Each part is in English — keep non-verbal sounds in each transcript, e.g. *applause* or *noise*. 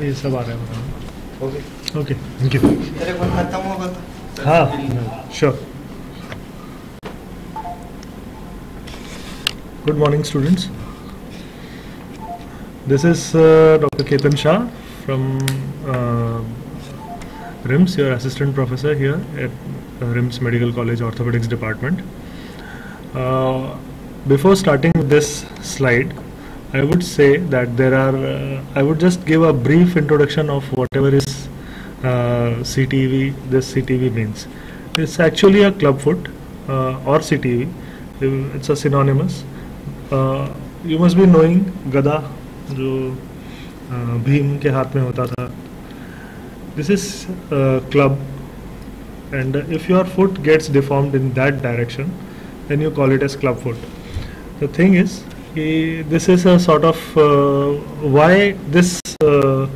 ये सब आ रहा है ओके ओके थैंक यू तेरे को खत्म होगा तो हाँ sure good morning students this is uh, dr ketan shah from uh, rims your assistant professor here at uh, rims medical college orthopedics department uh, before starting with this slide i would say that there are uh, i would just give a brief introduction of whatever is uh, ctv this ctv means it's actually a club foot uh, or ctv it's a synonymous uh, you must be knowing गदा जो uh, Bhim के हाथ में होता था this is uh, club and if your foot gets deformed in that direction then you call it as club foot the thing is this is a sort of uh, why this uh,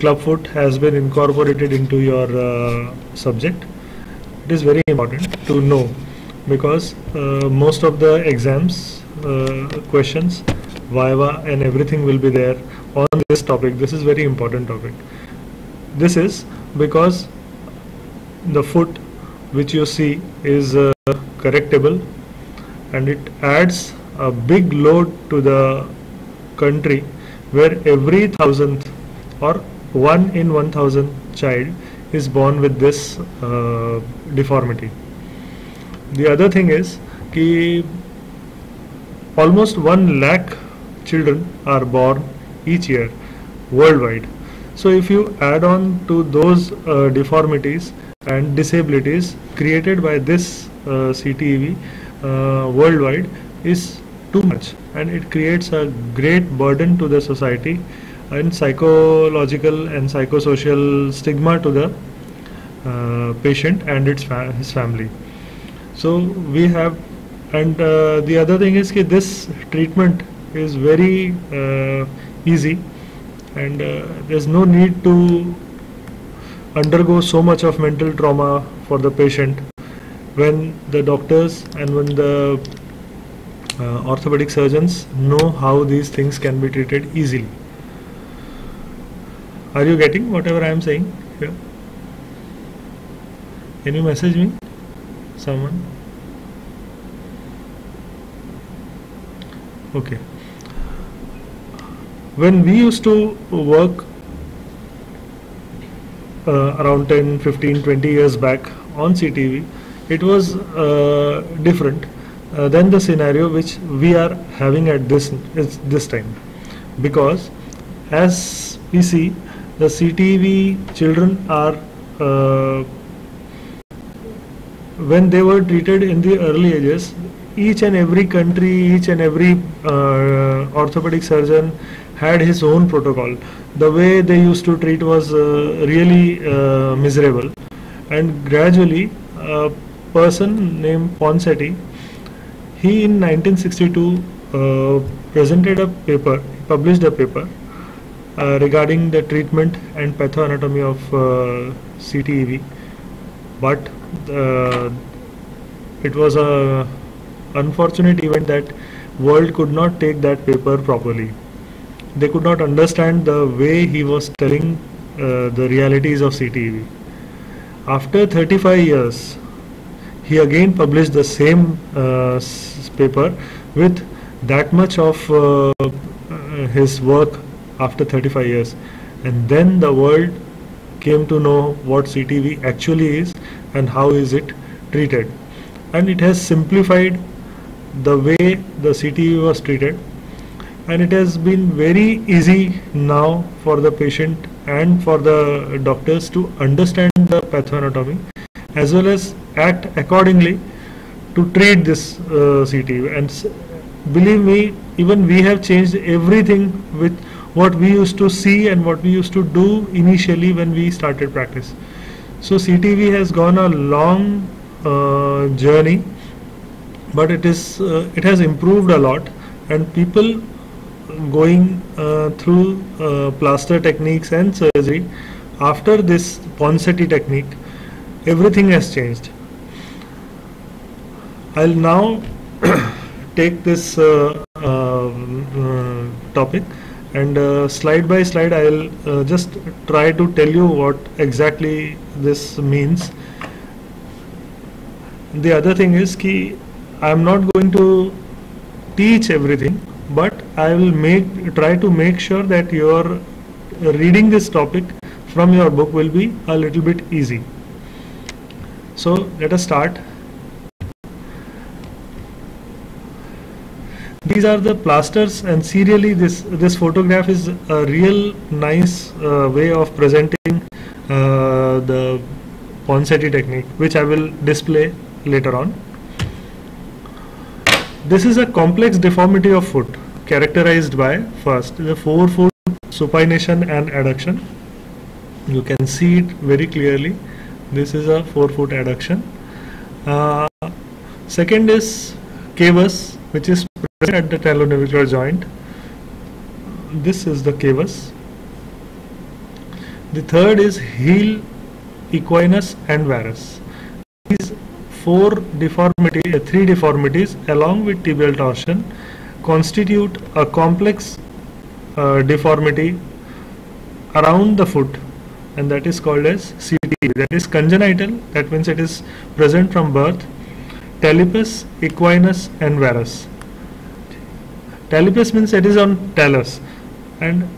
club foot has been incorporated into your uh, subject. It is very important to know because most of the exams questions viva and everything will be there on this topic. This is very important topic. This is because the foot which you see is correctable and it adds a big load to the country where every thousandth or one in 1000 child is born with this uh, deformity. The other thing is ki almost 1 lakh children are born each year worldwide. So if you add on to those uh, deformities and disabilities created by this uh, CTEV uh, worldwide is too much and it creates a great burden to the society and psychological and psychosocial stigma to the uh, patient and its fa- his family. So we have and uh, the other thing is that this treatment is very uh, easy and uh, there's no need to undergo so much of mental trauma for the patient. When the doctors and when the uh, orthopedic surgeons know how these things can be treated easily. Are you getting whatever i am saying here? Can you message me? Someone? Okay. When we used to work uh, around 10 15 20 years back on ctv it was uh, different uh, than the scenario which we are having at this is this time. Because as we see the ctv children are uh, when they were treated in the early ages each and every country each and every uh, orthopedic surgeon had his own protocol. The way they used to treat was uh, really uh, miserable. And gradually a person named Ponseti he in 1962 uh, presented a paper published a paper uh, regarding the treatment and pathoanatomy of uh, CTEV but it was a unfortunate event that world could not take that paper properly. They could not understand the way he was telling uh, the realities of CTEV after 35 years he again published the same uh, paper with that much of uh, his work after 35 years. And then the world came to know what CTV actually is and how is it treated. And it has simplified the way the CTV was treated. And it has been very easy now for the patient and for the doctors to understand the pathoanatomy as well as act accordingly to treat this uh, CTV and believe me even we have changed everything with what we used to see and what we used to do initially when we started practice. So CTV has gone a long uh, journey but it is uh, it has improved a lot. And people going uh, through uh, plaster techniques and surgery after this Ponseti technique everything has changed I'll now *clears throat* take this uh, um, uh, topic and uh, slide by slide I'll uh, just try to tell you what exactly this means. The other thing is ki I'm not going to teach everything but I will make try to make sure that your reading this topic from your book will be a little bit easy. So let us start. These are the plasters and serially this this photograph is a real nice uh, way of presenting uh, the Ponseti technique which I will display later on. This is a complex deformity of foot characterized by first the forefoot supination and adduction. You can see it very clearly. This is a forefoot adduction. Uh, second is cavus which is present at the talonavicular joint. This is the cavus. The third is heel equinus and varus. These four deformity, uh, three deformities along with tibial torsion constitute a complex uh, deformity around the foot and that is called as CTE that is congenital that means it is present from birth talipes equinus and varus talipes means it is on talus and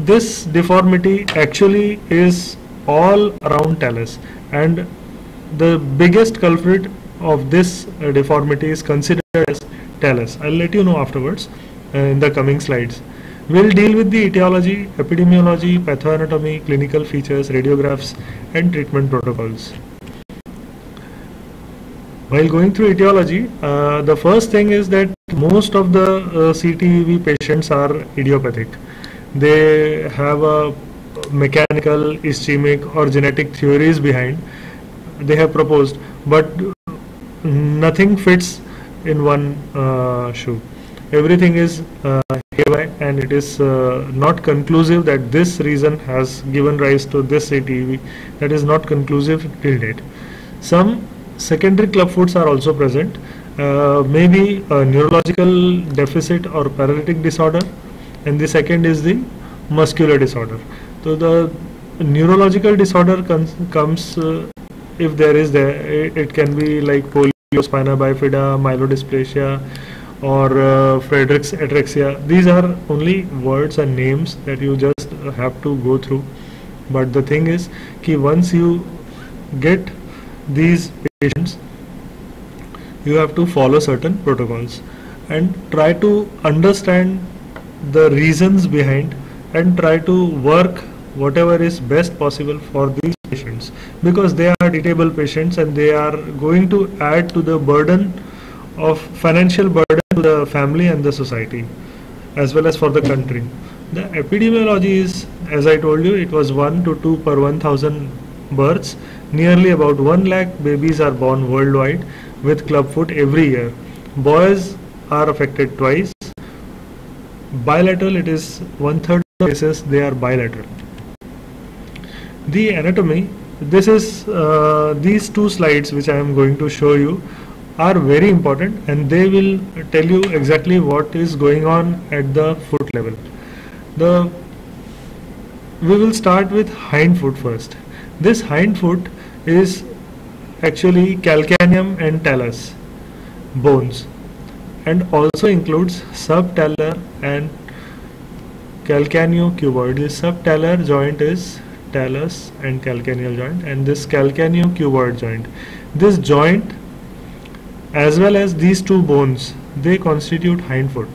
this deformity actually is all around talus and the biggest culprit of this uh, deformity is considered as talus. I'll let you know afterwards uh, in the coming slides. We'll deal with the etiology, epidemiology, pathoanatomy, clinical features, radiographs and treatment protocols. While going through etiology, uh, the first thing is that most of the uh, CTEV patients are idiopathic. They have a mechanical, ischemic or genetic theories behind they have proposed but nothing fits in one uh, shoe everything is uh, haywire and it is uh, not conclusive that this reason has given rise to this ATV that is not conclusive till date. Some secondary clubfoots are also present. Uh, maybe a neurological deficit or paralytic disorder and the second is the muscular disorder. So the neurological disorder comes uh, if there is there it, it can be like polio spina bifida myelodysplasia or uh, Friedreich's ataxia these are only words and names that you just have to go through. But the thing is कि once you get these patients you have to follow certain protocols and try to understand the reasons behind and try to work whatever is best possible for these patients. Because they are detailable patients and they are going to add to the burden of financial burden the family and the society as well as for the country. The epidemiology is, as I told you, it was 1 to 2 per 1000 births. Nearly about 1 lakh babies are born worldwide with clubfoot every year. Boys are affected twice. Bilateral, it is one third cases they are bilateral the anatomy this is uh, these two slides which I am going to show you are very important and they will tell you exactly what is going on at the foot level. The we will start with hind foot first. This hind foot is actually calcaneum and talus bones and also includes subtalar and calcaneocuboid this subtalar joint is talus and calcaneal joint and this calcaneocuboid joint. This joint as well as these two bones they constitute hindfoot.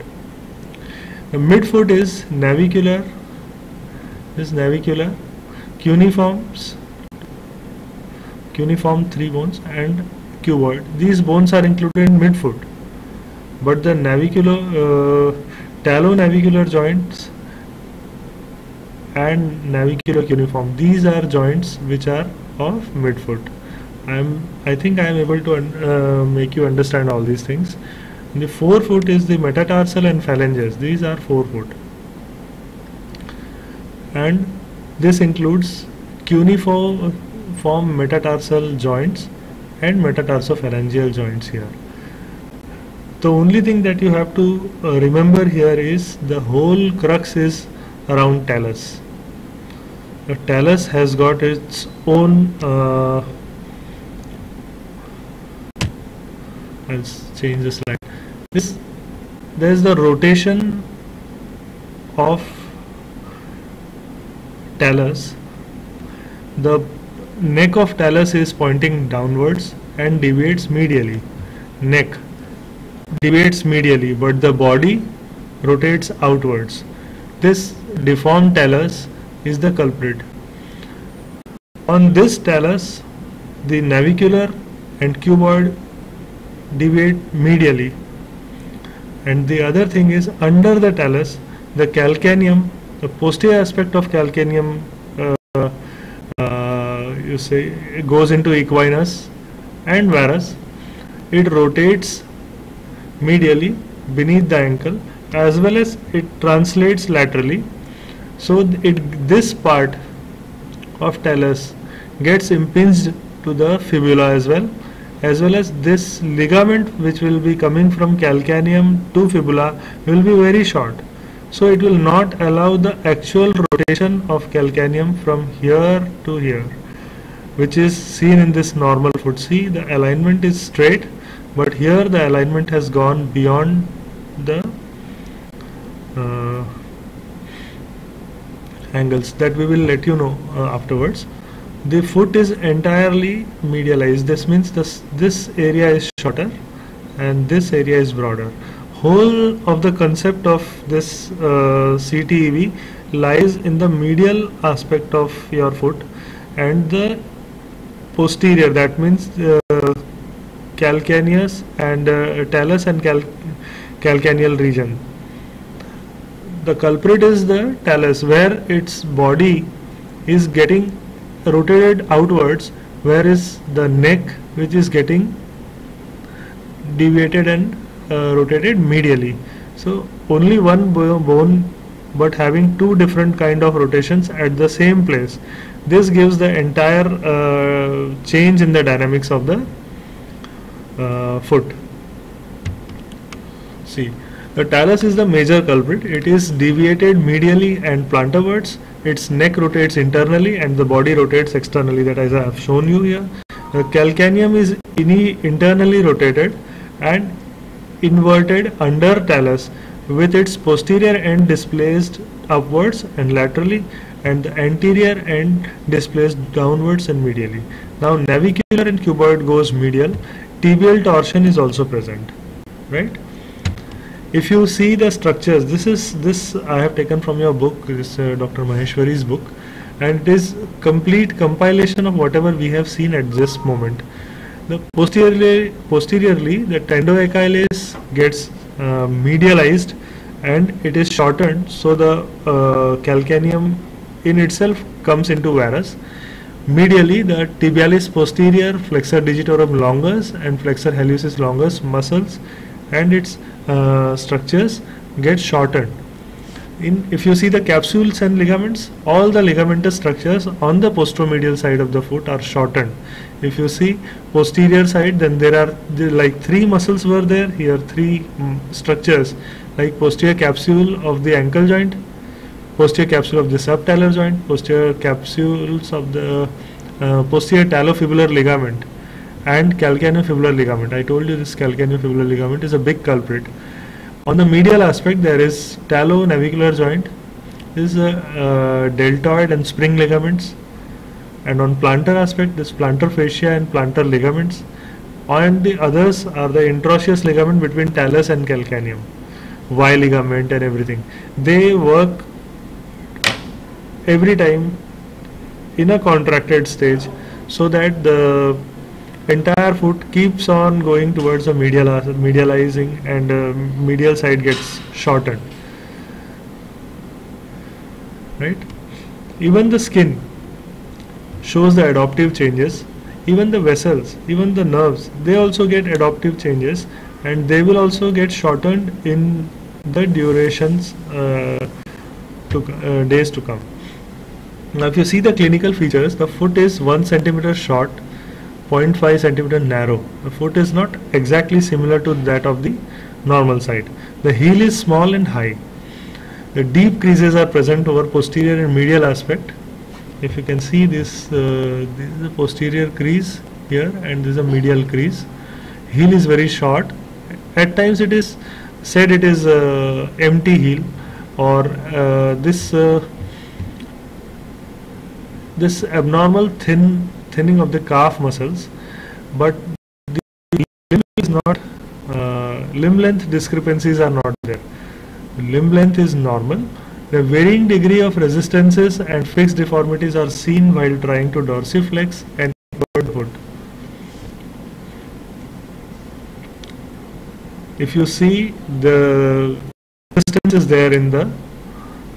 The midfoot is navicular, this navicular, cuneiforms, cuneiform three bones and cuboid. These bones are included in midfoot but the navicular uh, talonavicular joints and navicular cuneiform these are joints which are of midfoot i'm i think i am able to uh, make you understand all these things. The forefoot is the metatarsal and phalanges. These are forefoot. And this includes cuneiform metatarsal joints and metatarsophalangeal joints here. The only thing that you have to uh, remember here is the whole crux is around talus. The talus has got its own uh, let's change the slide this there is the rotation of talus the neck of talus is pointing downwards and deviates medially. Neck deviates medially but the body rotates outwards. This deformed talus is the culprit. On this talus the navicular and cuboid deviate medially. And the other thing is under the talus the calcaneum the posterior aspect of calcaneum uh, uh, you say goes into equinus and varus. It rotates medially beneath the ankle as well as it translates laterally. So it this part of talus gets impinged to the fibula as well as well as this ligament which will be coming from calcaneum to fibula will be very short. So it will not allow the actual rotation of calcaneum from here to here which is seen in this normal foot. See the alignment is straight but here the alignment has gone beyond the uh, angles that we will let you know uh, afterwards the foot is entirely medialized. This means this this area is shorter and this area is broader. Whole of the concept of this uh, CTEV lies in the medial aspect of your foot and the posterior. That means uh, calcaneus and uh, talus and cal calcaneal region. The culprit is the talus where its body is getting rotated outwards whereas the neck which is getting deviated and uh, rotated medially. So only one bone but having two different kind of rotations at the same place. This gives the entire uh, change in the dynamics of the uh, foot. See, the talus is the major culprit. It is deviated medially and plantarwards. Its neck rotates internally and the body rotates externally. That as I have shown you here. The calcaneum is internally rotated and inverted under talus with its posterior end displaced upwards and laterally and the anterior end displaced downwards and medially. Now navicular and cuboid goes medial tibial torsion is also present right if you see the structures this is this I have taken from your book this uh, Dr. Maheshwari's book and it is complete compilation of whatever we have seen at this moment the posteriorly posteriorly the tendoachilles gets uh, medialized and it is shortened so the uh, calcaneum in itself comes into varus Medially, the tibialis posterior, flexor digitorum longus and flexor hallucis longus muscles and its uh, structures get shortened. In, if you see the capsules and ligaments, all the ligamentous structures on the posteromedial side of the foot are shortened. If you see posterior side, then there are the, like three muscles were there, here three um, structures like posterior capsule of the ankle joint, posterior capsule of the subtalar joint, posterior capsules of the uh, posterior talofibular ligament and calcaneofibular ligament. I told you this calcaneofibular ligament is a big culprit. On the medial aspect there is talonavicular joint, this is a uh, deltoid and spring ligaments and on plantar aspect this plantar fascia and plantar ligaments and the others are the interosseous ligament between talus and calcaneum, Y ligament and everything. They work every time in a contracted stage so that the entire foot keeps on going towards the medial medializing and uh, medial side gets shortened right? Even the skin shows the adaptive changes. Even the vessels even the nerves they also get adaptive changes and they will also get shortened in the durations uh, to uh, days to come. Now if you see the clinical features, the foot is 1 centimeter short, 0.5 centimeter narrow. The foot is not exactly similar to that of the normal side. The heel is small and high. The deep creases are present over posterior and medial aspect. If you can see this, uh, this is a posterior crease here and this is a medial crease. Heel is very short. At times it is said it is uh, empty heel or uh, this uh, this abnormal thin thinning of the calf muscles but the limb is not uh, limb length discrepancies are not there. Limb length is normal. The varying degree of resistances and fixed deformities are seen while trying to dorsiflex and invert foot if you see the resistance is there in the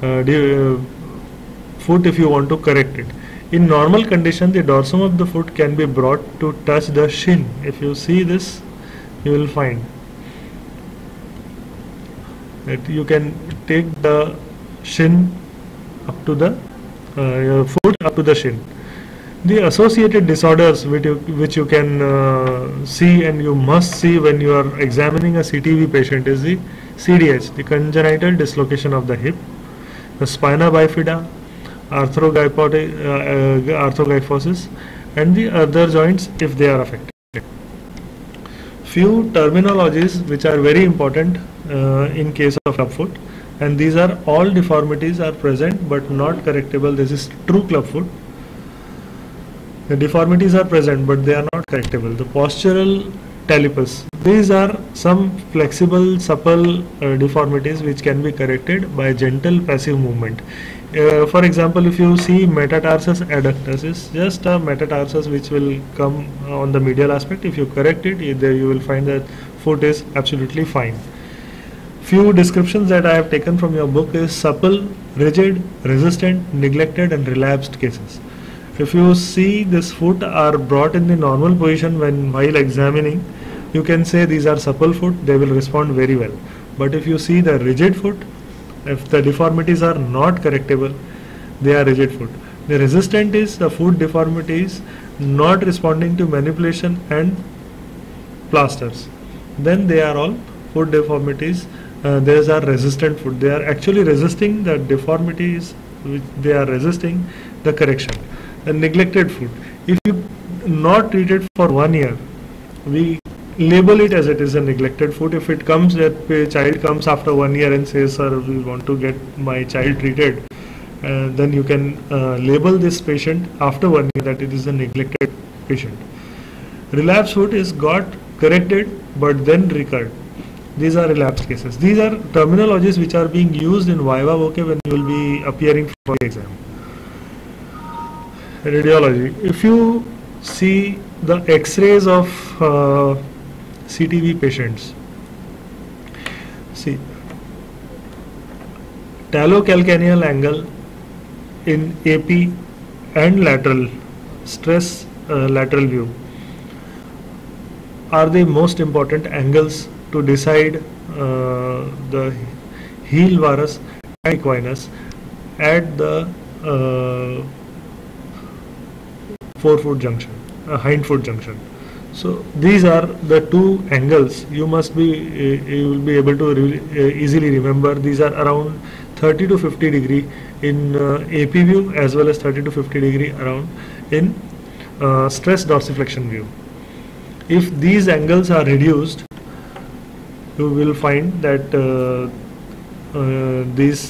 uh, uh, foot if you want to correct it in normal condition the dorsum of the foot can be brought to touch the shin. If you see this you will find that you can take the shin up to the uh, foot up to the shin. The associated disorders which you, which you can uh, see and you must see when you are examining a CTV patient is the CDH, the congenital dislocation of the hip, the spina bifida, arthrogypoti- uh, uh, and the other joints if they are affected. Few terminologies which are very important uh, in case of clubfoot and these are all deformities are present but not correctable. This is true clubfoot. The deformities are present but they are not correctable. The postural talipes. These are some flexible, supple uh, deformities which can be corrected by gentle passive movement. Uh, for example, if you see metatarsus adductus is just a metatarsus which will come on the medial aspect. If you correct it, you will find that foot is absolutely fine. Few descriptions that I have taken from your book is supple, rigid, resistant, neglected and relapsed cases if you see this foot are brought in the normal position when while examining you can say these are supple foot they will respond very well. But if you see the rigid foot if the deformities are not correctable they are rigid foot the resistant is the foot deformities not responding to manipulation and plasters. Then they are all foot deformities uh, these are resistant foot they are actually resisting the deformities which they are resisting the correction. The neglected foot. If you not treat it for one year, we label it as it is a neglected foot. If it comes that a child comes after one year and says, sir, we want to get my child treated, uh, then you can uh, label this patient after one year that it is a neglected patient. Relapse foot is got corrected but then recurred. These are relapse cases. These are terminologies which are being used in Viva Voce when you will be appearing for the exam radiology. If you see the X-rays of uh, CTV patients, see talocalcaneal angle in AP and lateral stress uh, lateral view are the most important angles to decide uh, the heel varus and equinus at the uh, forefoot junction, uh, hind foot junction. So these are the two angles you must be uh, you will be able to re uh, easily remember. These are around 30 to 50 degree in uh, AP view as well as 30 to 50 degree around in uh, stress dorsiflexion view. If these angles are reduced, you will find that uh, this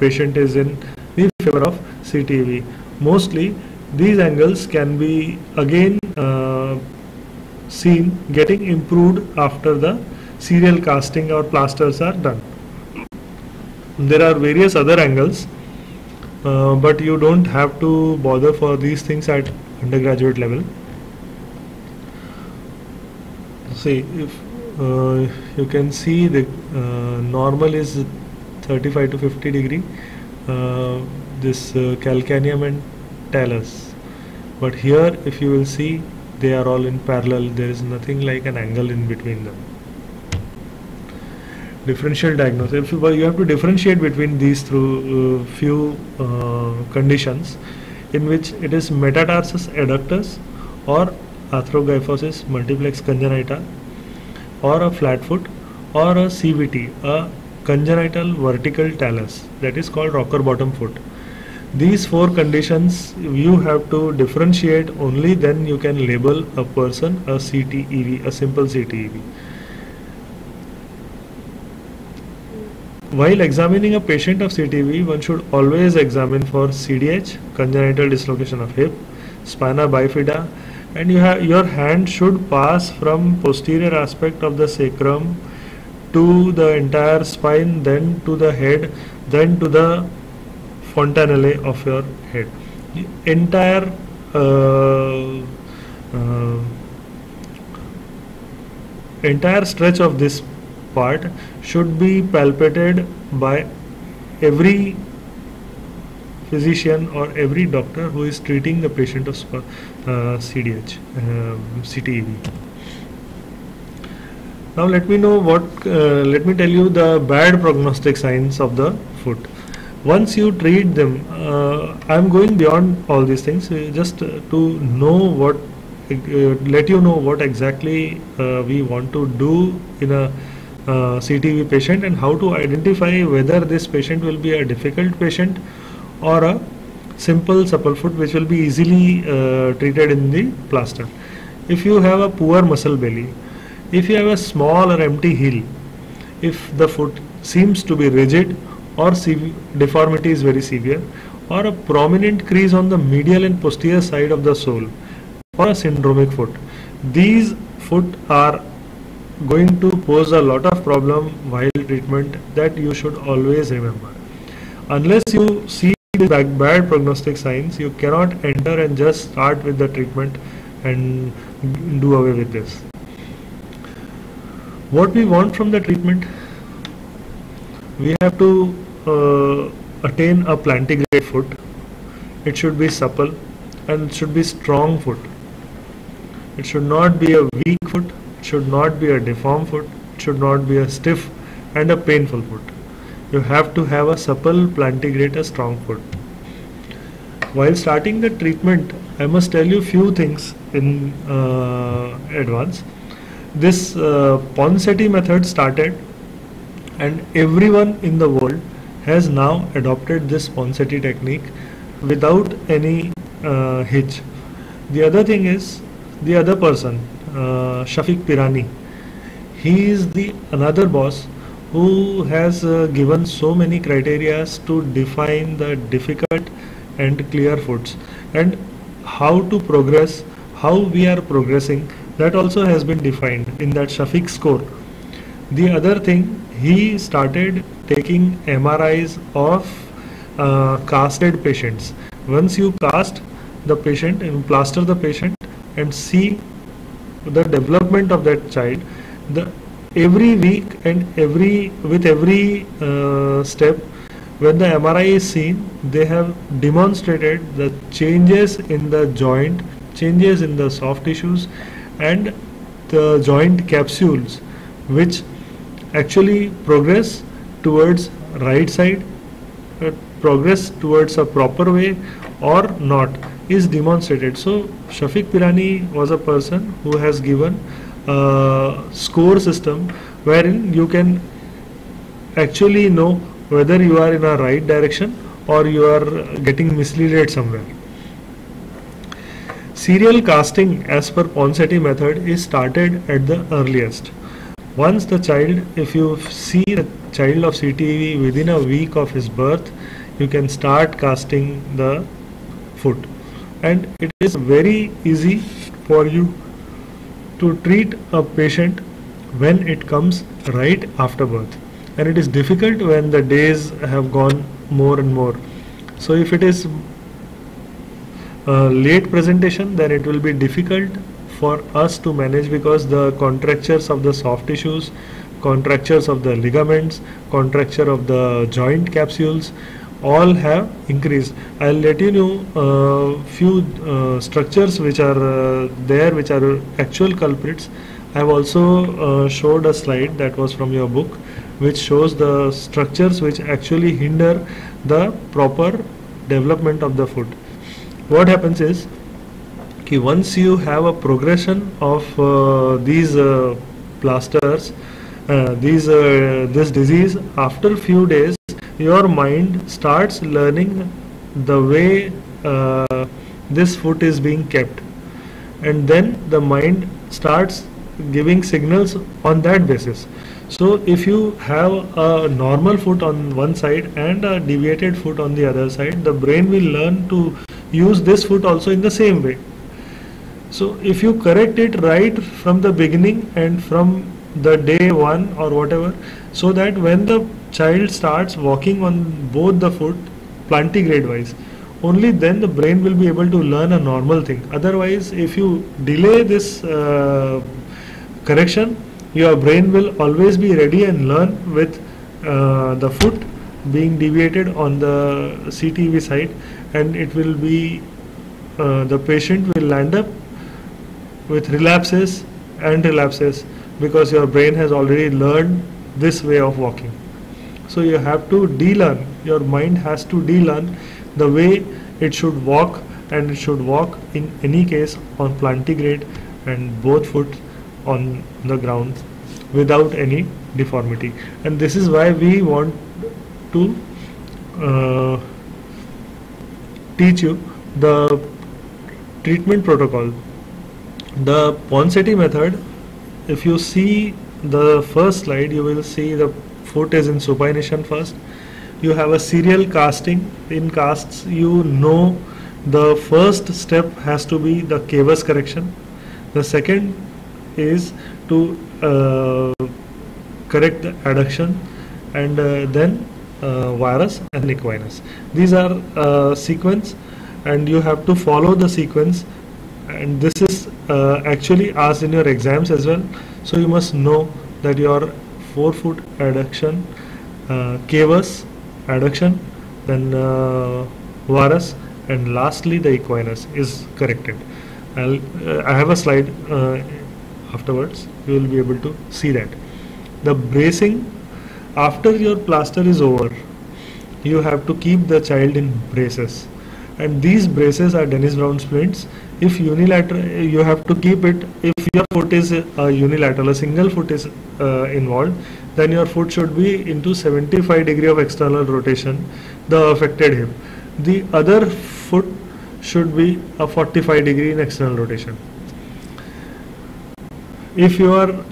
patient is in the favor of CTV. Mostly these angles can be again uh, seen getting improved after the serial casting or plasters are done. There are various other angles uh, but you don't have to bother for these things at undergraduate level. See if uh, you can see the uh, normal is 35 to 50 degree uh, this uh, calcaneum and talus but here if you will see they are all in parallel there is nothing like an angle in between them differential diagnosis if you, have to differentiate between these through uh, few uh, conditions in which it is metatarsus adductus or arthrogryposis multiplex congenita or a flat foot or a CVT, a congenital vertical talus, that is called rocker bottom foot. These four conditions you have to differentiate only then you can label a person a CTEV, a simple CTEV. While examining a patient of CTV, one should always examine for CDH, congenital dislocation of hip, spina bifida, and you have your hand should pass from posterior aspect of the sacrum to the entire spine, then to the head, then to the fontanelle of your head. The entire uh, uh, entire stretch of this part should be palpated by every physician or every doctor who is treating the patient of uh, CDH, um, CTEV. Now let me know what, uh, let me tell you the bad prognostic signs of the foot. Once you treat them, uh, I am going beyond all these things uh, just uh, to know what, uh, let you know what exactly we want to do in a CTV patient and how to identify whether this patient will be a difficult patient or a simple supple foot which will be easily treated in the plaster. If you have a poor muscle belly, if you have a small or empty heel, if the foot seems to be rigid or deformity is very severe, or a prominent crease on the medial and posterior side of the sole, or a syndromic foot, these foot are going to pose a lot of problem while treatment that you should always remember. Unless you see the bad prognostic signs, you cannot enter and just start with the treatment and do away with this. What we want from the treatment, we have to uh, attain a plantigrade foot. It should be supple and it should be strong foot. It should not be a weak foot, it should not be a deformed foot, it should not be a stiff and a painful foot. You have to have a supple plantigrade, a strong foot. While starting the treatment, I must tell you few things in uh, advance. This uh, Ponseti method started and everyone in the world has now adopted this Ponseti technique without any uh, hitch. The other thing is the other person, uh, Shafique Pirani. He is the another boss who has uh, given so many criterias to define the difficult and clear foods and how to progress, how we are progressing. That also has been defined in that Shafique score. The other thing, he started taking MRIs of uh, casted patients. Once you cast the patient and plaster the patient and see the development of that child, the every week and every with every uh, step when the MRI is seen, they have demonstrated the changes in the joint, changes in the soft tissues, and the joint capsules, which actually progress towards right side, uh, progress towards a proper way, or not is demonstrated. So Shafique Pirani was a person who has given a score system wherein you can actually know whether you are in a right direction or you are getting misleaded somewhere. Serial casting as per Ponseti method is started at the earliest. Once the child, if you see the child of CTV within a week of his birth, you can start casting the foot. And it is very easy for you to treat a patient when it comes right after birth and it is difficult when the days have gone more and more so if it is uh, late presentation then it will be difficult for us to manage because the contractures of the soft tissues contractures of the ligaments contracture of the joint capsules all have increased. I'll let you know uh, few uh, structures which are uh, there which are actual culprits. I have also uh, showed a slide that was from your book which shows the structures which actually hinder the proper development of the foot. What happens is कि once you have a progression of uh, these uh, plasters uh, these uh, this disease after few days your mind starts learning the way uh, this foot is being kept. And then the mind starts giving signals on that basis. So if you have a normal foot on one side and a deviated foot on the other side the brain will learn to use this foot also in the same way so if you correct it right from the beginning and from the day one or whatever so that when the child starts walking on both the foot plantigrade wise only then the brain will be able to learn a normal thing. Otherwise if you delay this uh, correction your brain will always be ready and learn with uh, the foot being deviated on the CTV side and it will be uh, the patient will land up with relapses and relapses because your brain has already learned this way of walking. So you have to de-learn, your mind has to de-learn the way it should walk and it should walk in any case on plantigrade and both foot on the ground without any deformity. And this is why we want to uh, teach you the treatment protocol the Ponseti method if you see the first slide you will see the foot is in supination first. You have a serial casting. In casts you know the first step has to be the cavus correction. The second is to uh, correct the adduction and uh, then uh, varus and equinus. These are uh, sequence and you have to follow the sequence and this is uh, actually asked in your exams as well. So you must know that your forefoot adduction uh, cavus adduction then uh, varus and lastly the equinus is corrected. I'll, uh, I have a slide uh, afterwards. You will be able to see that. The bracing after your plaster is over you have to keep the child in braces. And these braces are Denis Browne splints if unilateral you have to keep it if your foot is uh, unilateral a single foot is uh, involved then your foot should be into 75 degree of external rotation the affected hip. The other foot should be a 45 degree in external rotation. If you are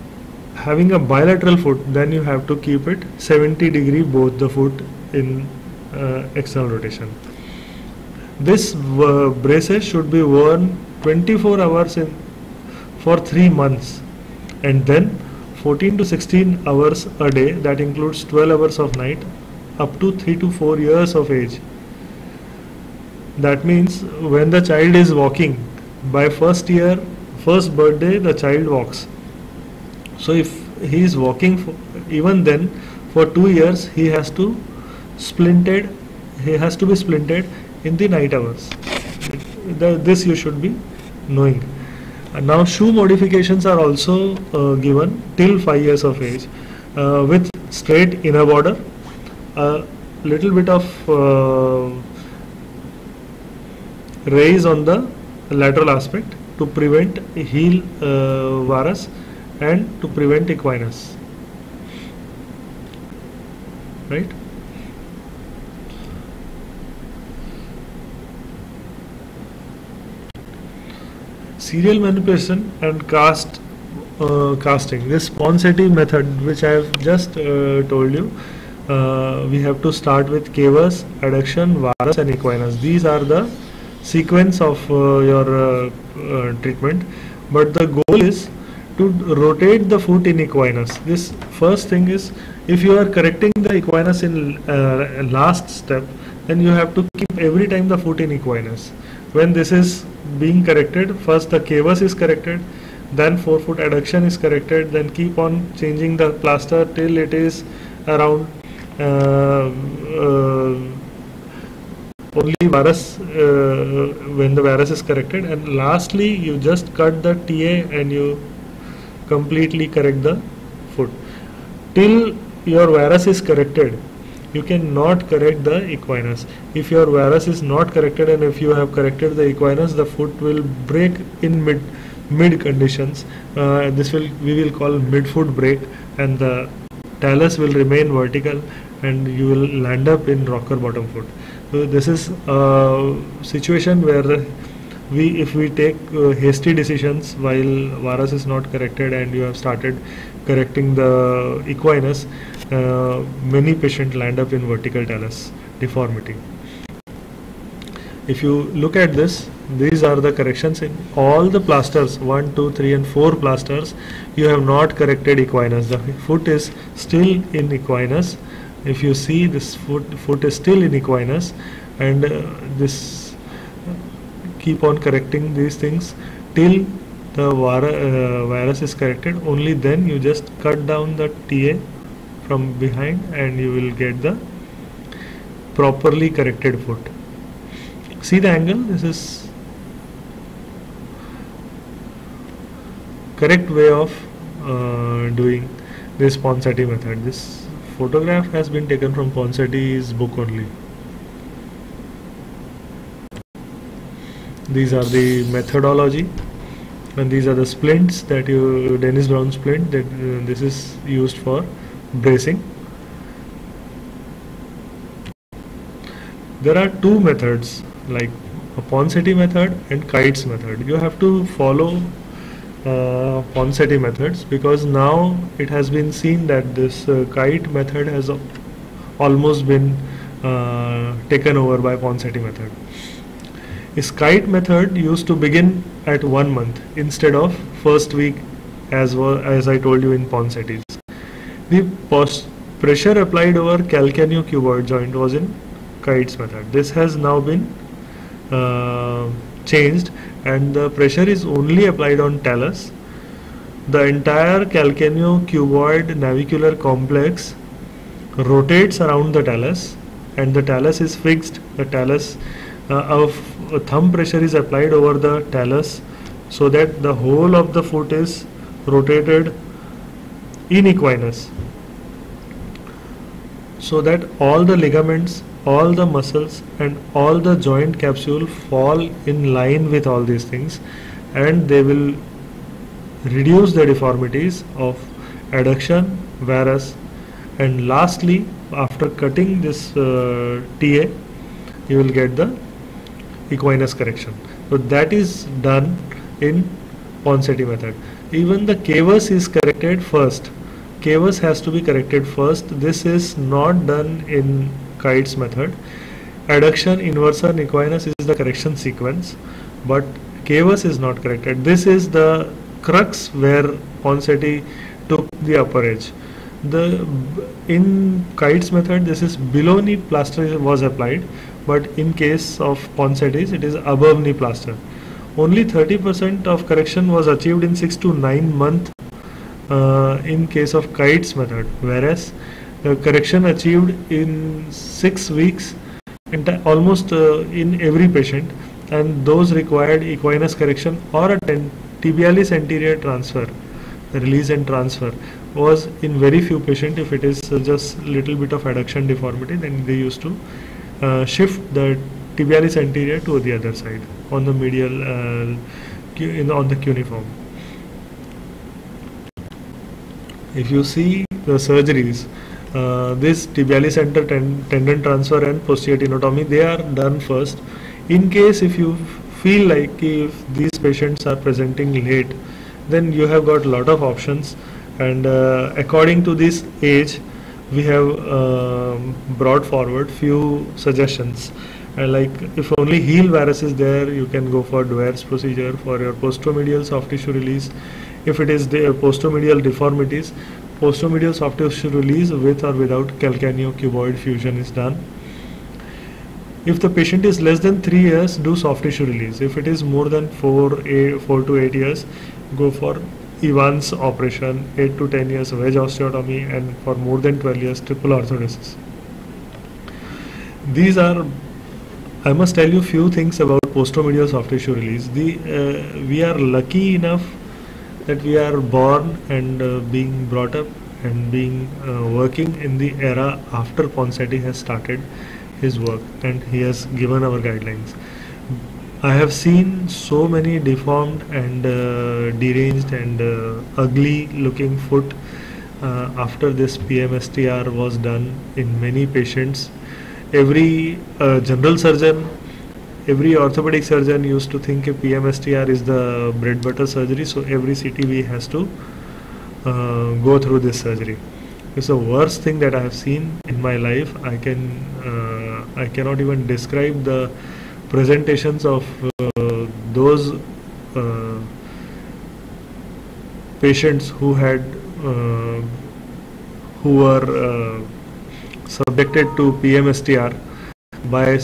having a bilateral foot then you have to keep it 70 degree both the foot in uh, external rotation this braces should be worn 24 hours in for 3 months. And then 14 to 16 hours a day that includes 12 hours of night up to 3 to 4 years of age. That means when the child is walking by first year first birthday the child walks. So if he is walking for, even then for 2 years he has to splinted he has to be splinted in the night hours. The, this you should be knowing. And now shoe modifications are also uh, given till 5 years of age uh, with straight inner border a little bit of uh, raise on the lateral aspect to prevent heel uh, varus and to prevent equinus. Right serial manipulation and cast uh, casting. This Ponseti method which I have just uh, told you uh, we have to start with cavus, adduction, varus and equinus. These are the sequence of uh, your uh, uh, treatment. But the goal is to rotate the foot in equinus. This first thing is if you are correcting the equinus in last step then you have to keep every time the foot in equinus when this is being corrected first the cavus is corrected then forefoot adduction is corrected then keep on changing the plaster till it is around uh, uh, only varus uh, when the varus is corrected. And lastly you just cut the TA and you completely correct the foot. Till your varus is corrected you cannot correct the equinus if your varus is not corrected and if you have corrected the equinus the foot will break in mid mid conditions. Uh, this will we will call mid foot break, and the talus will remain vertical, and you will land up in rocker bottom foot. So this is a situation where we if we take uh, hasty decisions while varus is not corrected and you have started correcting the equinus, uh, many patients land up in vertical talus deformity. If you look at this, these are the corrections in all the plasters 1, 2, 3 and 4 plasters. You have not corrected equinus. The foot is still in equinus. If you see this foot, foot is still in equinus and uh, this keep on correcting these things till the uh, varus is corrected only then you just cut down the TA from behind and you will get the properly corrected foot. See the angle? This is correct way of uh, doing this Ponseti method. This photograph has been taken from Ponseti's book only. These are the methodology and these are the splints that you Denis Browne splint that uh, this is used for bracing. There are two methods like a Ponseti method and Kite's method. You have to follow uh, Ponseti methods because now it has been seen that this uh, Kite method has almost been uh, taken over by Ponseti method. Is Kite method used to begin at one month instead of first week as well as I told you in Ponseti's. The pressure applied over calcaneo cuboid joint was in Kite's method. This has now been uh, changed and the pressure is only applied on talus. The entire calcaneo cuboid navicular complex rotates around the talus and the talus is fixed. The talus uh, of thumb pressure is applied over the talus so that the whole of the foot is rotated in equinus so that all the ligaments all the muscles and all the joint capsule fall in line with all these things and they will reduce the deformities of adduction varus and lastly after cutting this uh, TA you will get the equinus correction. So that is done in Ponseti method. Even the cavus is corrected first. Cavus has to be corrected first. This is not done in Kite's method. Adduction, inversion, equinus is the correction sequence, but cavus is not corrected. This is the crux where Ponseti took the upper edge. The in Kite's method, this is below knee plaster was applied, but in case of Ponseti's it is above knee plaster. Only 30% of correction was achieved in 6 to 9 months uh, in case of Kite's method whereas the correction achieved in 6 weeks almost uh, in every patient and those required equinus correction or a tibialis anterior transfer release and transfer was in very few patients if it is just little bit of adduction deformity then they used to uh, shift the tibialis anterior to the other side on the medial uh, in, on the cuneiform. If you see the surgeries, uh, this tibialis center ten tendon transfer and posterior tenotomy, they are done first. In case if you feel like if these patients are presenting late, then you have got a lot of options. And uh, according to this age we have um, brought forward few suggestions. Uh, like if only heel varus is there you can go for Dwyer's procedure for your posteromedial soft tissue release if it is the posteromedial deformities posteromedial soft tissue release with or without calcaneocuboid fusion is done if the patient is less than 3 years do soft tissue release if it is more than 4 eight, 4 to 8 years go for Evans operation, 8 to 10 years wedge osteotomy and for more than 12 years triple arthrodesis. These are, I must tell you few things about posteromedial soft tissue release. The, uh, we are lucky enough that we are born and uh, being brought up and being uh, working in the era after Ponseti has started his work and he has given our guidelines. I have seen so many deformed and uh, deranged and uh, ugly looking foot uh, after this PMSTR was done in many patients. Every uh, general surgeon, every orthopedic surgeon used to think a PMSTR is the bread butter surgery, so every CTV has to uh, go through this surgery. It's the worst thing that I have seen in my life. I can uh, I cannot even describe the presentations of uh, those uh, patients who had uh, who were uh, subjected to PMSTR by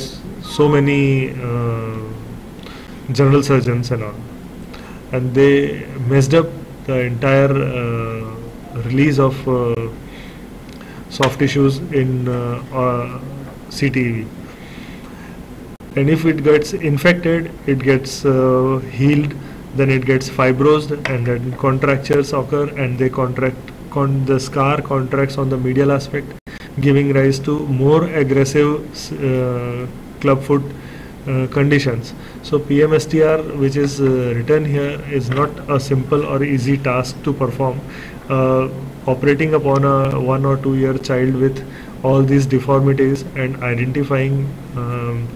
so many uh, general surgeons and all, and they messed up the entire uh, release of uh, soft tissues in uh, uh, CTEV and if it gets infected it gets healed then it gets fibrosed and then contractures occur and they contract con- the scar contracts on the medial aspect giving rise to more aggressive uh, clubfoot uh, conditions. So pmstr which is uh, written here is not a simple or easy task to perform. Uh, operating upon a one or two year child with all these deformities and identifying um,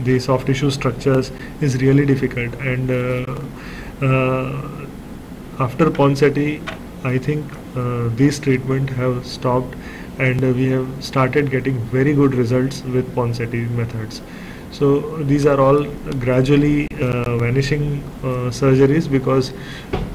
the soft tissue structures is really difficult. And uh, uh, after Ponseti I think uh, these treatment have stopped and uh, we have started getting very good results with Ponseti methods so these are all gradually uh, vanishing uh, surgeries because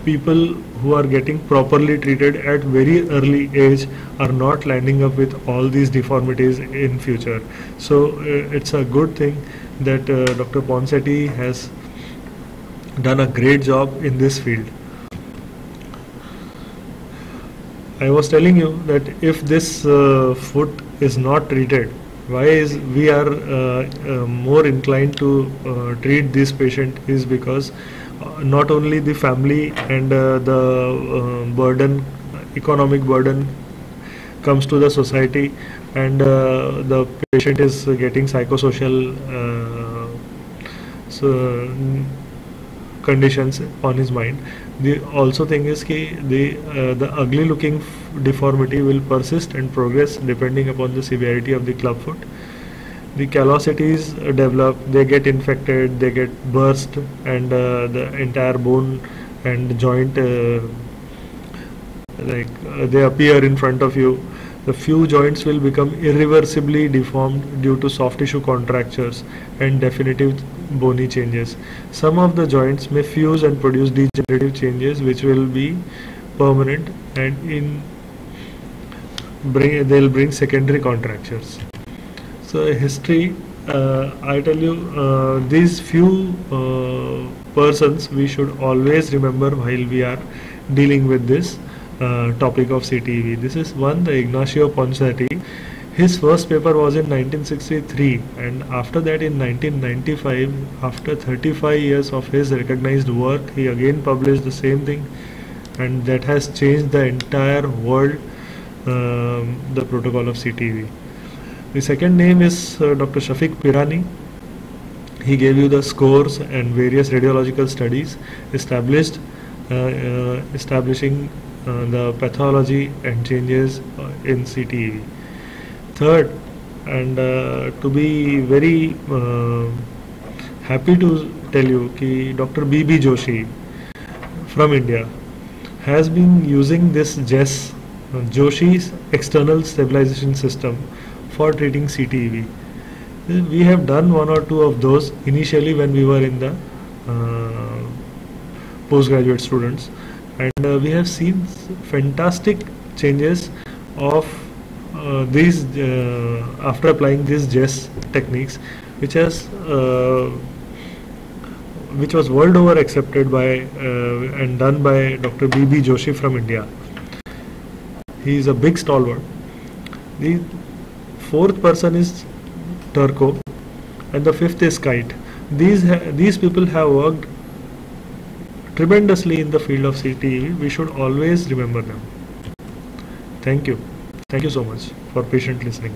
people who are getting properly treated at very early age are not landing up with all these deformities in future so uh, it's a good thing that uh, Dr. Ponseti has done a great job in this field. I was telling you that if this uh, foot is not treated, why is we are uh, uh, more inclined to uh, treat this patient is because uh, not only the family and uh, the burden, economic burden comes to the society and the patient is getting psychosocial so, conditions on his mind. The also thing is ki the uh, the ugly looking deformity will persist and progress depending upon the severity of the clubfoot the callosities develop they get infected they get burst and uh, the entire bone and joint uh, like uh, they appear in front of you. The few joints will become irreversibly deformed due to soft tissue contractures and definitive bony changes some of the joints may fuse and produce degenerative changes which will be permanent and in bring they'll bring secondary contractures so history uh, i tell you uh, these few uh, persons we should always remember while we are dealing with this uh, topic of CTV. This is one, the Ignacio Ponseti. His first paper was in 1963 and after that in 1995, after 35 years of his recognized work, he again published the same thing and that has changed the entire world, um, the protocol of CTV. The second name is uh, Dr. Shafique Pirani. He gave you the scores and various radiological studies established, uh, uh, establishing uh, the pathology and changes uh, in CTE. Third, and uh, to be very uh, happy to tell you कि Dr. B.B. Joshi from India has been using this JES, uh, Joshi's external stabilization system for treating CTEV. We have done one or two of those initially when we were in the uh, postgraduate students and uh, we have seen fantastic changes of these uh, after applying these JES techniques which has uh, which was world over accepted by uh, and done by Dr. B.B. Joshi from India. He is a big stalwart. The fourth person is Turco and the fifth is Kite. These these people have worked tremendously in the field of CTE. We should always remember them. Thank you. Thank you so much for patient listening.